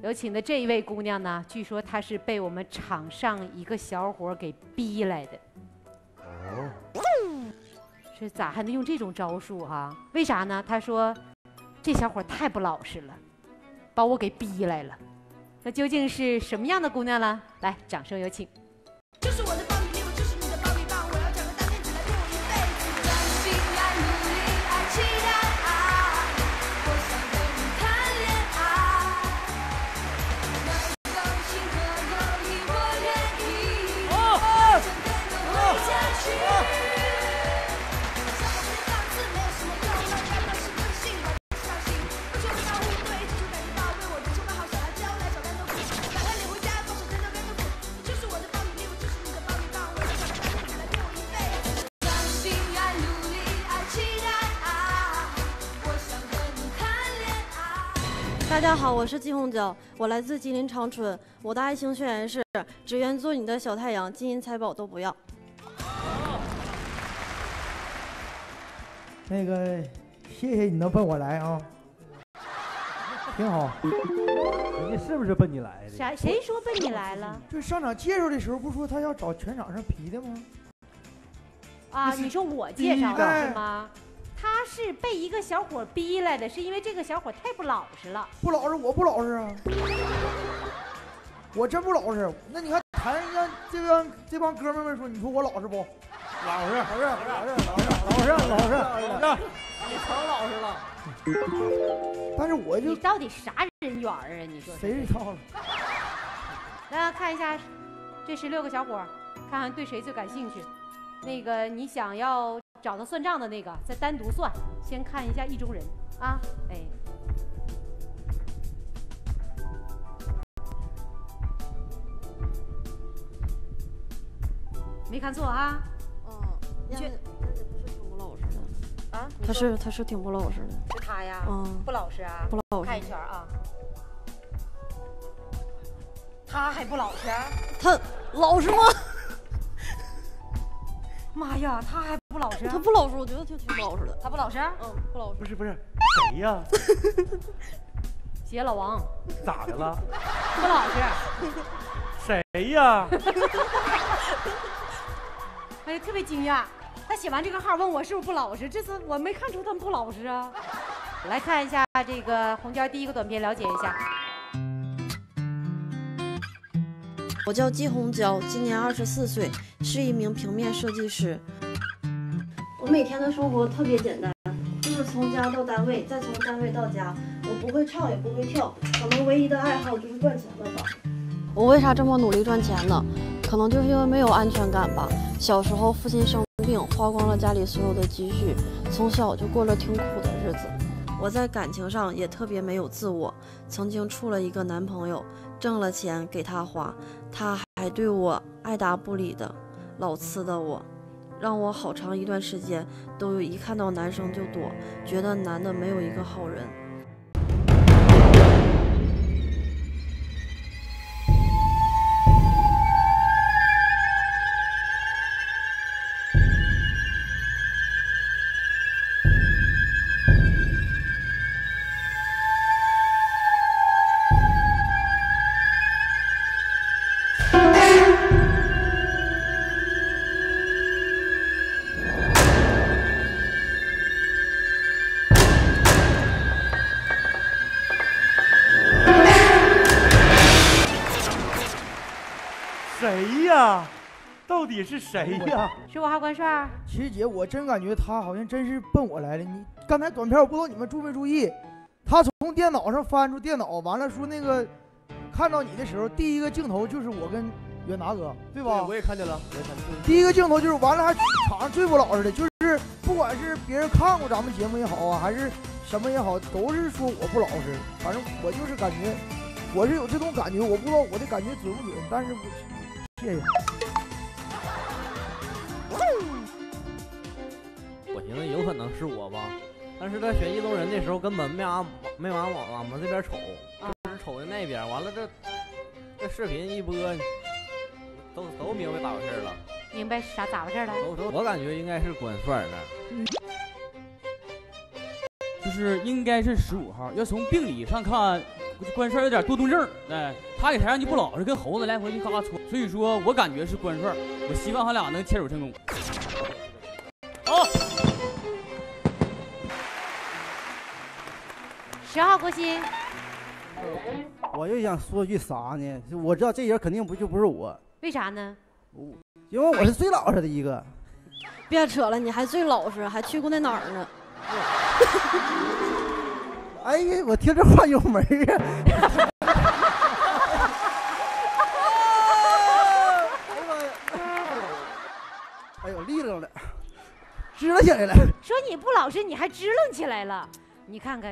有请的这一位姑娘呢，据说她是被我们场上一个小伙给逼来的。哦。是咋还能用这种招数哈？为啥呢？她说，这小伙太不老实了，把我给逼来了。那究竟是什么样的姑娘呢？来，掌声有请。就是我的大家好，我是季红娇，我来自吉林长春。我的爱情宣言是：只愿做你的小太阳，金银财宝都不要。那个，谢谢你能奔我来啊，挺好。人家是不是奔你来的？谁谁说奔你来了？就上场介绍的时候，不说他要找全场上皮的吗？啊，你说我介绍的是吗？他是被一个小伙逼来的，是因为这个小伙太不老实了。不老实，我不老实啊！我真不老实。那你看，台上这帮这帮哥们们说，你说我老实不？老实，老实，老实，老实，老实，老实，老实。你成老实了。但是我就你到底啥人缘啊？你说谁知道了？来看一下这十六个小伙，看看对谁最感兴趣。那个你想要。找他算账的那个，再单独算。先看一下意中人啊，哎，没看错啊。嗯，燕子，燕子不是挺不老实的啊？他是他是挺不老实的。是他呀？嗯，不老实啊？不老实。看一圈啊。他还不老实？他老实吗？妈呀，他还不老实？他不老实，我觉得就挺老实的。他不老实？嗯，不老实。不是不是，谁呀？姐老王。咋的了？不老实。谁呀？哎呀，特别惊讶。他写完这个号问我是不是不老实，这次我没看出他们不老实啊。来看一下这个红娟第一个短片，了解一下。我叫季红娇，今年二十四岁，是一名平面设计师。我每天的生活特别简单，就是从家到单位，再从单位到家。我不会唱，也不会跳，可能唯一的爱好就是赚钱了吧。我为啥这么努力赚钱呢？可能就是因为没有安全感吧。小时候父亲生病，花光了家里所有的积蓄，从小就过了挺苦的日子。我在感情上也特别没有自我，曾经处了一个男朋友。挣了钱给他花，他还对我爱答不理的，老呲的我，让我好长一段时间都一看到男生就躲，觉得男的没有一个好人。到底是谁呀？是我哈关帅。其实姐，我真感觉他好像真是奔我来的。你刚才短片，我不知道你们注没注意，他从电脑上翻出电脑，完了说那个看到你的时候，第一个镜头就是我跟袁达哥，对吧？我也看见了，我也看见了。第一个镜头就是完了，还场上最不老实的，就是不管是别人看过咱们节目也好啊，还是什么也好，都是说我不老实。反正我就是感觉，我是有这种感觉，我不知道我的感觉准不准，但是我谢谢。寻思有可能是我吧，但是在选意中人的时候根本没往没往往我们这边瞅，就是瞅的那边。完了这这视频一播，都都明白咋回事了。明白啥咋回事了？都都我感觉应该是关帅那，就是应该是十五号。要从病理上看，关帅有点多动症，哎，他给台上就不老实，跟猴子来回就嘎嘎搓，所以说我感觉是关帅，我希望他俩能牵手成功。好，十号国新，我就想说句啥呢？就我知道这人肯定不就不是我，为啥呢？因为我是最老实的一个。别扯了，你还最老实，还去过那哪儿呢？哎呀，我听这话有门儿啊！哎呦，立正了，支棱起来了。说你不老实，你还支棱起来了，你看看